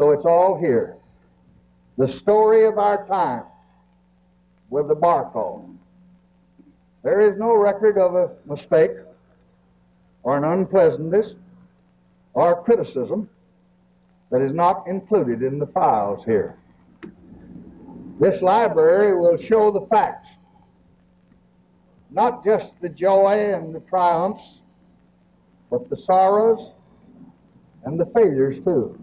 So it's all here. The story of our time with the Hall. There is no record of a mistake or an unpleasantness or criticism that is not included in the files here. This library will show the facts, not just the joy and the triumphs, but the sorrows and the failures too.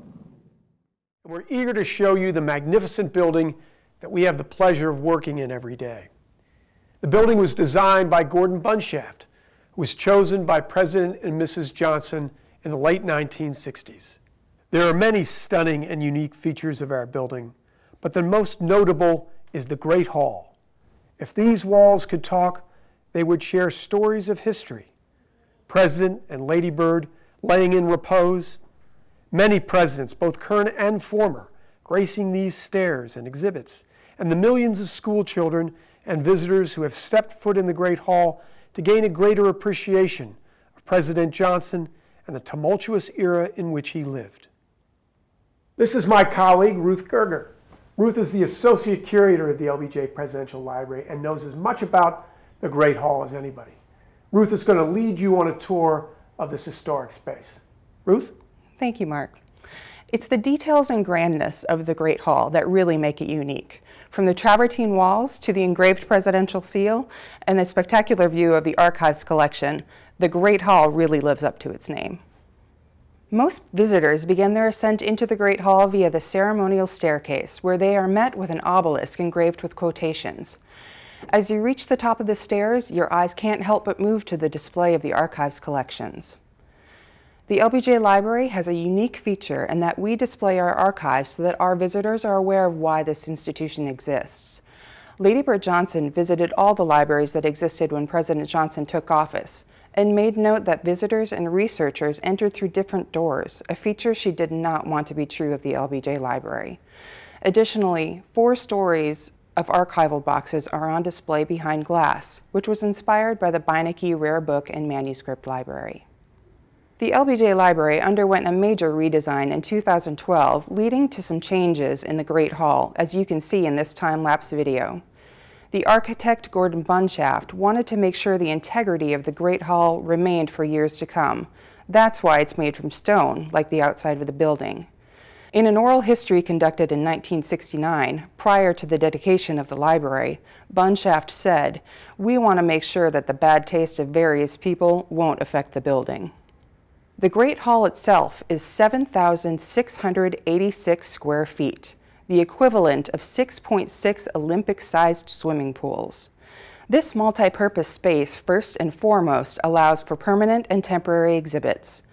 We're eager to show you the magnificent building that we have the pleasure of working in every day. The building was designed by Gordon Bunshaft, who was chosen by President and Mrs. Johnson in the late 1960s. There are many stunning and unique features of our building, but the most notable is the Great Hall. If these walls could talk, they would share stories of history. President and Lady Bird laying in repose, many presidents, both current and former, gracing these stairs and exhibits, and the millions of school children and visitors who have stepped foot in the Great Hall to gain a greater appreciation of President Johnson and the tumultuous era in which he lived. This is my colleague, Ruth Goerger. Ruth is the Associate Curator of the LBJ Presidential Library and knows as much about the Great Hall as anybody. Ruth is going to lead you on a tour of this historic space. Ruth? Thank you, Mark. It's the details and grandness of the Great Hall that really make it unique. From the travertine walls to the engraved presidential seal and the spectacular view of the archives collection, the Great Hall really lives up to its name. Most visitors begin their ascent into the Great Hall via the ceremonial staircase, where they are met with an obelisk engraved with quotations. As you reach the top of the stairs, your eyes can't help but move to the display of the archives collections. The LBJ Library has a unique feature in that we display our archives so that our visitors are aware of why this institution exists. Lady Bird Johnson visited all the libraries that existed when President Johnson took office and made note that visitors and researchers entered through different doors, a feature she did not want to be true of the LBJ Library. Additionally, four stories of archival boxes are on display behind glass, which was inspired by the Beinecke Rare Book and Manuscript Library. The LBJ Library underwent a major redesign in 2012, leading to some changes in the Great Hall, as you can see in this time-lapse video. The architect Gordon Bunshaft wanted to make sure the integrity of the Great Hall remained for years to come. That's why it's made from stone, like the outside of the building. In an oral history conducted in 1969, prior to the dedication of the library, Bunshaft said, We want to make sure that the bad taste of various people won't affect the building. The Great Hall itself is 7,686 square feet, the equivalent of 6.6 Olympic-sized swimming pools. This multi-purpose space, first and foremost, allows for permanent and temporary exhibits.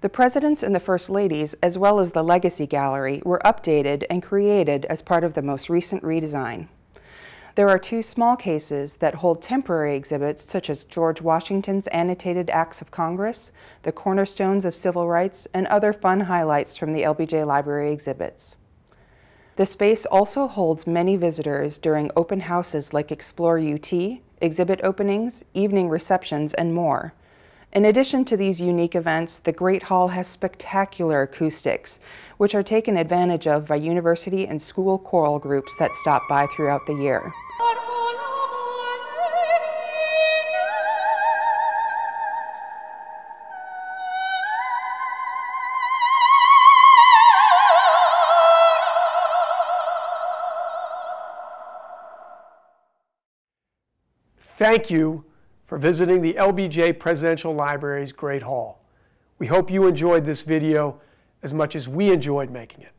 The presidents and the first ladies, as well as the Legacy Gallery, were updated and created as part of the most recent redesign. There are two small cases that hold temporary exhibits such as George Washington's annotated acts of Congress, the cornerstones of civil rights, and other fun highlights from the LBJ Library exhibits. The space also holds many visitors during open houses like Explore UT, exhibit openings, evening receptions, and more. In addition to these unique events, the Great Hall has spectacular acoustics, which are taken advantage of by university and school choral groups that stop by throughout the year. Thank you for visiting the LBJ Presidential Library's Great Hall. We hope you enjoyed this video as much as we enjoyed making it.